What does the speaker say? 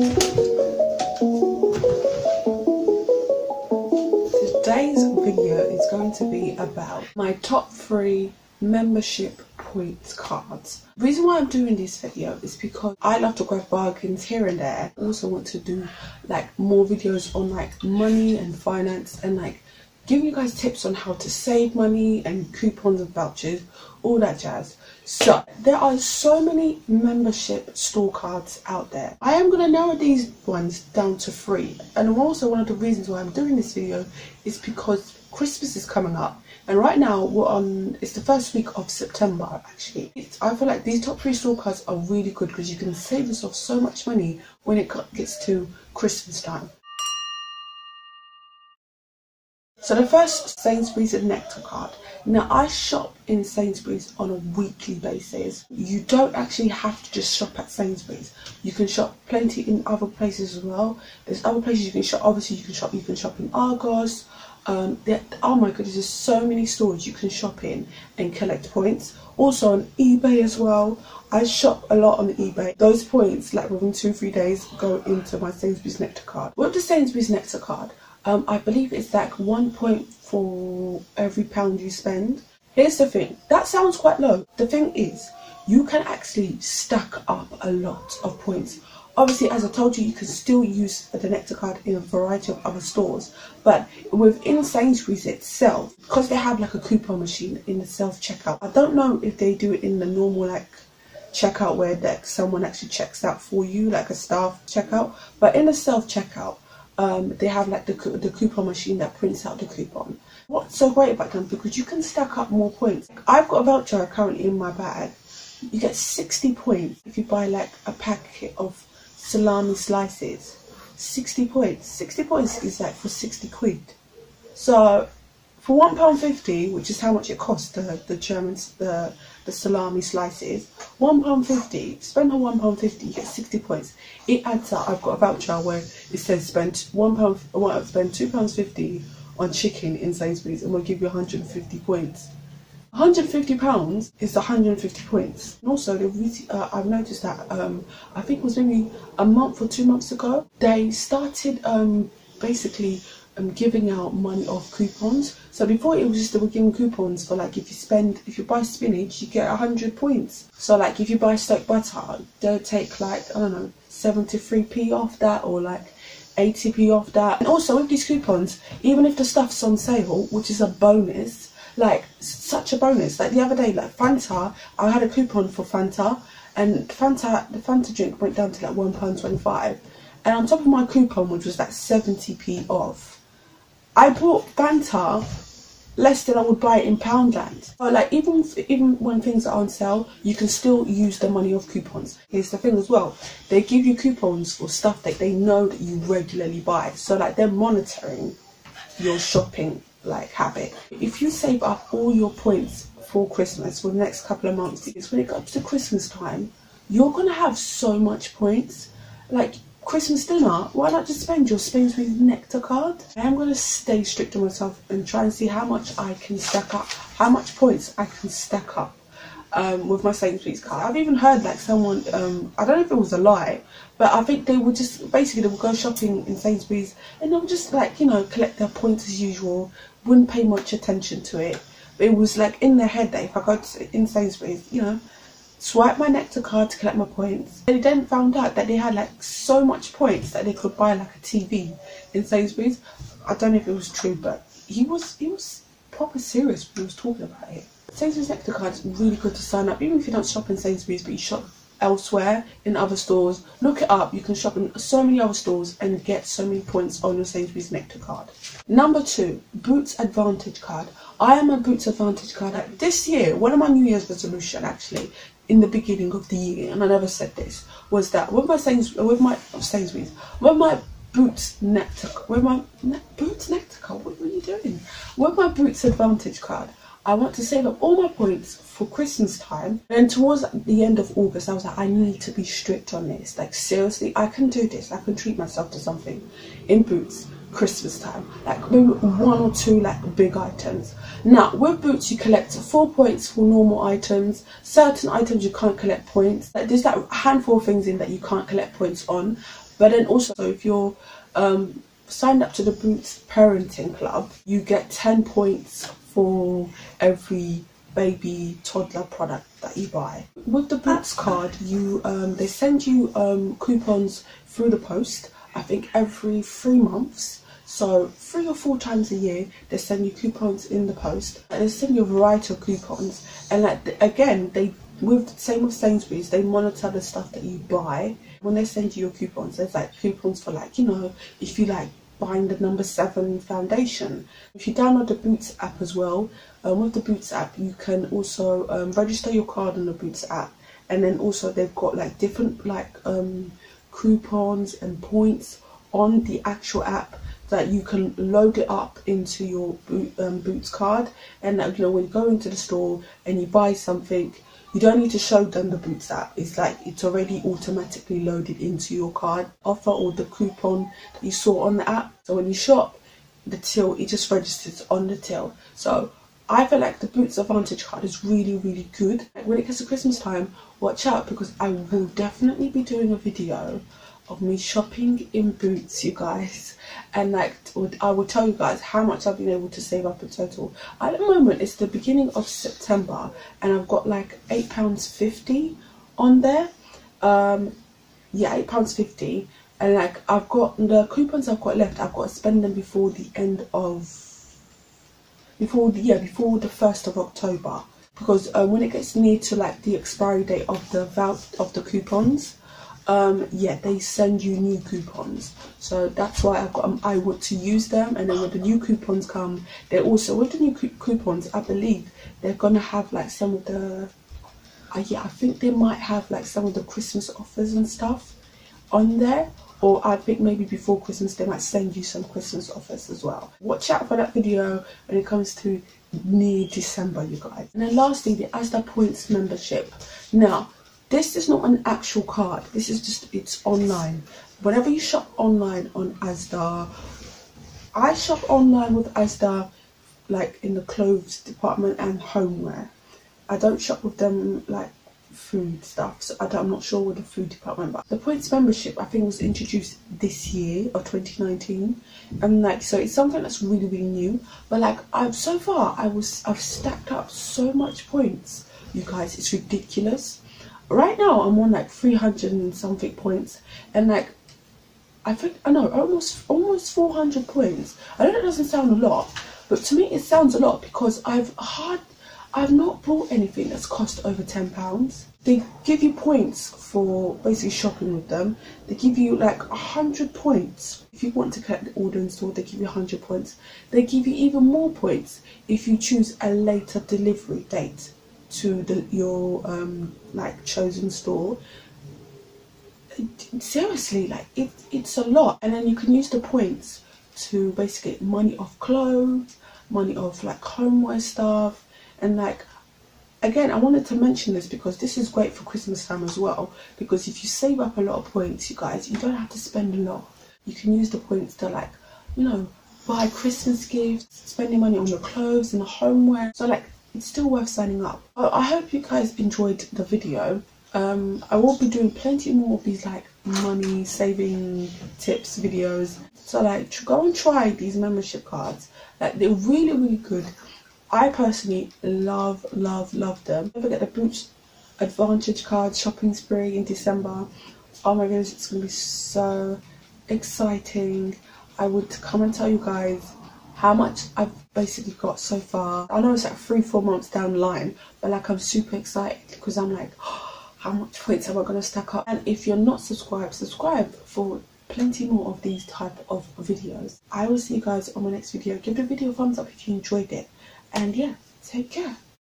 Today's video is going to be about my top three membership points cards. The reason why I'm doing this video is because I love to grab bargains here and there. I also want to do like more videos on like money and finance and like giving you guys tips on how to save money and coupons and vouchers, all that jazz. So there are so many membership store cards out there. I am going to narrow these ones down to three. And also one of the reasons why I'm doing this video is because Christmas is coming up and right now we're on it's the first week of September actually it's, I feel like these top three store cards are really good because you can save yourself so much money when it gets to Christmas time so the first Sainsbury's Nectar card. Now I shop in Sainsbury's on a weekly basis. You don't actually have to just shop at Sainsbury's. You can shop plenty in other places as well. There's other places you can shop. Obviously you can shop. You can shop in Argos. Um, there, oh my goodness, there's so many stores you can shop in and collect points. Also on eBay as well. I shop a lot on eBay. Those points, like within two three days, go into my Sainsbury's Nectar card. With the Sainsbury's Nectar card, um, I believe it's like one point for every pound you spend. Here's the thing, that sounds quite low. The thing is, you can actually stack up a lot of points. Obviously, as I told you, you can still use the Nectar card in a variety of other stores. But within Sainsbury's itself, because they have like a coupon machine in the self-checkout, I don't know if they do it in the normal like checkout where like someone actually checks out for you, like a staff checkout. But in the self-checkout, um, they have like the, the coupon machine that prints out the coupon. What's so great about them? Because you can stack up more points. I've got a voucher currently in my bag. You get 60 points if you buy like a packet of salami slices. 60 points. 60 points is like for 60 quid. So for £1.50, which is how much it costs the, the Germans, the the salami slices. One pound fifty. Spend on one pound fifty, you get sixty points. It adds up. I've got a voucher where it says spend one pound, well, spend two pounds fifty on chicken in Sainsbury's, and we'll give you 150 points. 150 pounds is 150 points. And also, uh, I've noticed that um, I think it was maybe a month or two months ago, they started um, basically um, giving out money off coupons. So before it was just they were giving coupons for like if you spend if you buy spinach you get hundred points. So like if you buy Stork butter they'll take like I don't know 73p off that or like 80p off that. And also with these coupons, even if the stuff's on sale, which is a bonus, like such a bonus. Like the other day, like Fanta, I had a coupon for Fanta and Fanta the Fanta drink went down to like one pound twenty five. And on top of my coupon, which was like 70p off, I bought Fanta less than I would buy it in Poundland. But like even even when things are on sale, you can still use the money of coupons. Here's the thing as well: they give you coupons for stuff that they know that you regularly buy. So like they're monitoring your shopping like habit. If you save up all your points for Christmas for the next couple of months, it's when it comes to Christmas time, you're gonna have so much points. Like Christmas dinner, why not just spend your Sainsbury's Nectar card? I am going to stay strict on myself and try and see how much I can stack up, how much points I can stack up um, with my Sainsbury's card. I've even heard like someone, um, I don't know if it was a lie, but I think they would just, basically they would go shopping in Sainsbury's and they would just like, you know, collect their points as usual, wouldn't pay much attention to it. But it was like in their head that if I go to, in Sainsbury's, you know, swipe my Nectar card to collect my points. They then found out that they had like so much points that they could buy like a TV in Sainsbury's. I don't know if it was true, but he was he was proper serious when he was talking about it. Sainsbury's Nectar card is really good to sign up, even if you don't shop in Sainsbury's, but you shop elsewhere in other stores. Look it up. You can shop in so many other stores and get so many points on your Sainsbury's Nectar card. Number two, Boots Advantage card. I am a Boots Advantage card. This year, one of my New Year's resolution actually in the beginning of the year, and I never said this, was that with my Sainsbury's, with my Sainsbury's, with my Boots Nectar, with my ne Boots Nectar card, what were you doing? With my Boots Advantage card, I want to save up all my points for Christmas time. And towards the end of August, I was like, I need to be strict on this. Like seriously, I can do this. I can treat myself to something in Boots. Christmas time, like maybe one or two like big items. Now with Boots you collect four points for normal items, certain items you can't collect points, like, there's that handful of things in that you can't collect points on. But then also, if you're um, signed up to the Boots Parenting Club, you get 10 points for every baby toddler product that you buy. With the Boots card, you um, they send you um, coupons through the post. I think every three months. So three or four times a year, they send you coupons in the post. And they send you a variety of coupons. And like, again, they with the same with Sainsbury's, they monitor the stuff that you buy. When they send you your coupons, there's like coupons for like you know if you like buying the number seven foundation. If you download the Boots app as well, um, with the Boots app, you can also um, register your card on the Boots app, and then also they've got like different like um, coupons and points on the actual app that you can load it up into your boot, um, Boots card, and that, you know when you go into the store and you buy something. You don't need to show them the Boots app. It's like it's already automatically loaded into your card offer or the coupon that you saw on the app. So when you shop, the till it just registers on the till. So I feel like the Boots Advantage card is really, really good. When it gets to Christmas time, watch out because I will definitely be doing a video of me shopping in Boots, you guys. And like, I will tell you guys how much I've been able to save up in total. At the moment, it's the beginning of September and I've got like £8.50 on there. Um, yeah, £8.50. And like, I've got the coupons I've got left, I've got to spend them before the end of before the yeah before the first of October. Because uh, when it gets near to like the expiry date of the vouch of the coupons um yeah they send you new coupons. So that's why i've got um, i want to use them. And then when the new coupons come they also with the new coupons i believe they're gonna have like some of the uh, yeah i think they might have like some of the christmas offers and stuff on there or I think maybe before Christmas they might send you some Christmas offers as well. Watch out for that video when it comes to near December, you guys. And then lastly, the Asda Points membership. Now, this is not an actual card. This is just, it's online. Whenever you shop online on Asda, I shop online with Asda like in the clothes department and homeware. I don't shop with them like food stuff. So I am not sure what the food department, but the points membership I think was introduced this year or 2019, and like so it's something that's really really new. But like I've so far I was I've stacked up so much points, you guys. It's ridiculous. Right now I'm on like 300 and something points, and like I think I know almost almost 400 points. I know that doesn't sound a lot, but to me it sounds a lot because I've had I've not bought anything that's cost over £10. They give you points for basically shopping with them. They give you like 100 points. If you want to collect the order in store, they give you 100 points. They give you even more points if you choose a later delivery date to the, your um, like chosen store. Seriously, like it, it's a lot. And then you can use the points to basically get money off clothes, money off like homeware stuff, and like again i wanted to mention this because this is great for christmas time as well because if you save up a lot of points you guys you don't have to spend a lot. You can use the points to like you know buy christmas gifts spending money on your clothes and homeware. So like it's still worth signing up. I hope you guys enjoyed the video. Um i will be doing plenty more of these like money saving tips videos. So like go and try these membership cards. Like they're really really good I personally love, love, love them. Don't forget the Boots Advantage card shopping spree in December. Oh my goodness, it's going to be so exciting. I would come and tell you guys how much I've basically got so far. I know it's like three, four months down the line, but like I'm super excited because I'm like, oh, how much points am I going to stack up? And if you're not subscribed, subscribe for plenty more of these type of videos. I will see you guys on my next video. Give the video a thumbs up if you enjoyed it. And yeah, take care.